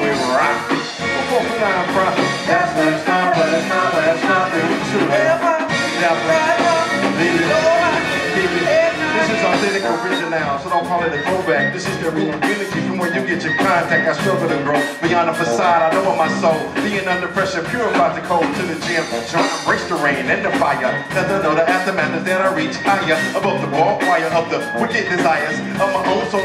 we rock. That's when time, but it's not when it's not. True. This is authentic original, so don't call it a throwback. This is the real ability from where you get your contact. I struggle to grow beyond the facade. I know in my soul, being under pressure, purified the cold to the gym. So I embrace the rain and the fire. Them know the aftermath is that I reach higher above the barbed wire of the wicked desires of my own soul.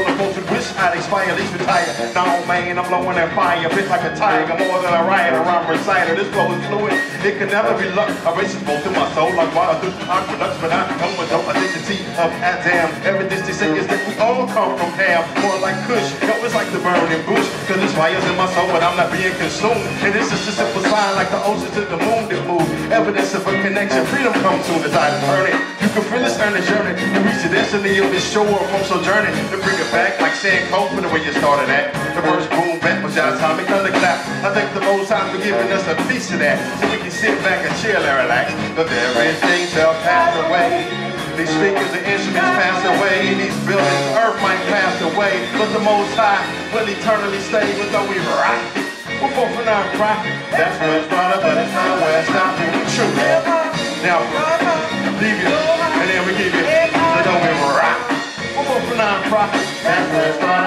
The I'd expire, least retire. No man, I'm blowing that fire, bit like a tiger, more than a riot around reciter. This flow is fluid, it can never be luck. I race both in my soul like water through aqueducts, but I come with no of Adam. Evidence they say is that we all come from hell. More like Kush, yo, it's like the burning bush. Cause there's fires in my soul, but I'm not being consumed. And this is a simple sign like the ocean to the moon that move. Evidence of a connection, freedom comes soon as I burn it. You can feel this on the journey to reach the destiny of this shore from sojourning. To bring it back like saying coke for the way you started at. The first boom back was your atomic thunderclap. I thank the most high for giving us a piece of that. So we can sit back and chill and relax. Cause everything shall pass away. These speakers and instruments pass away. In these buildings, earth might pass away. But the Most High will eternally stay. But though we rock, we're both in our profit. That's where it's started, but it's not where it's stopping. True. Now, leave you, and then we give you. But though we rock, we're both in our profit. That's where it started,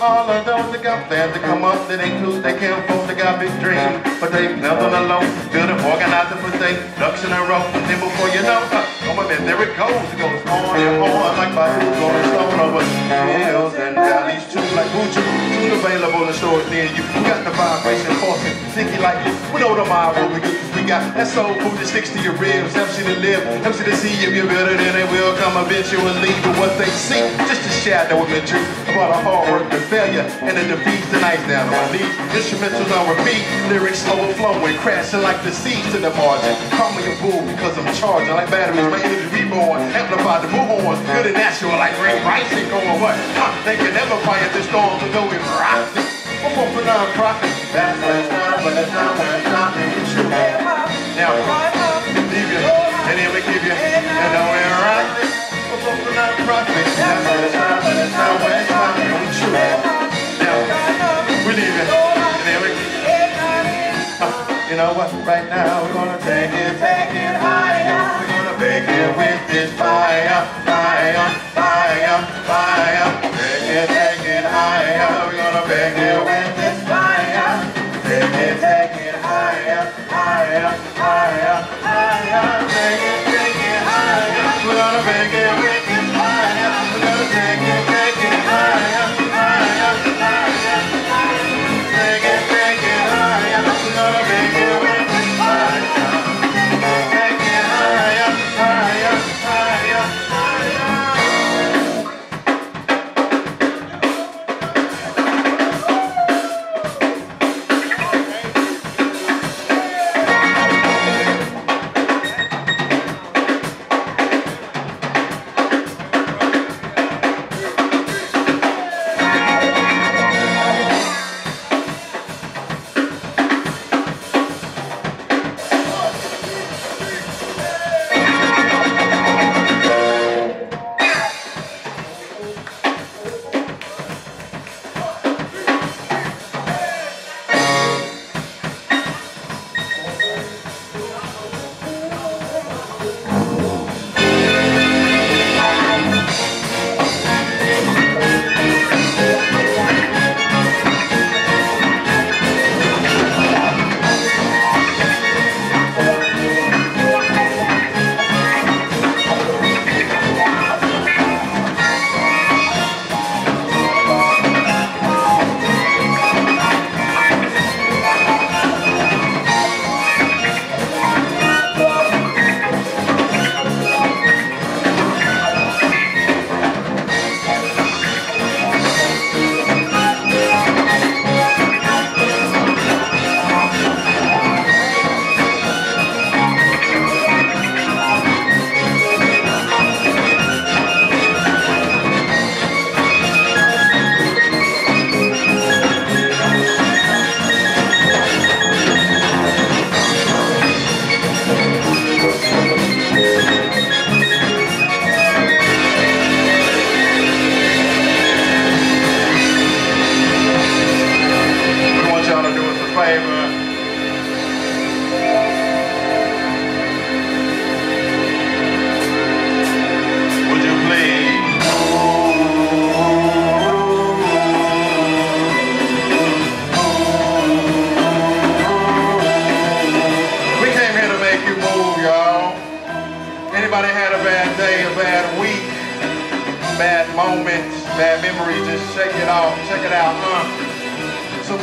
all of those that got plans to come up that include they can't afford they got big dreams, but they nothing alone. And organized to put they ducks in a row. Then before you know, uh, oh my man, there it goes. It goes on and on like by going stone over hills and valleys too, like Buju. Soon available in stores near you. We got the vibration forcing, sticky like this. We know the mile we. We got that soul food that sticks to your ribs, helps you to live, helps you to see if you're better than they will come eventually. But what they see, just a shadow of the truth about a hard work and failure and the defeats the nights down on these instrumentals on repeat. Lyrics overflowing crashing like the seas to the margin. Call me a bull because I'm charging like batteries my energy reborn amplify the bullhorns good and natural like Ray Rice and going what huh, they can never fight this storm to go and rock it I'm for non-profit that's where it's not but it's not where it's not it's true now leave you and then we give you and then we rock it I'm for non-profit that's where it's not but it's not where it's not it's true now we leave it and then we uh, you know what? Right now we're gonna take it, take it higher. We're gonna make it with this fire, higher, Anybody had a bad day, a bad week, bad moments, bad memories, just shake it off, check it out, huh? So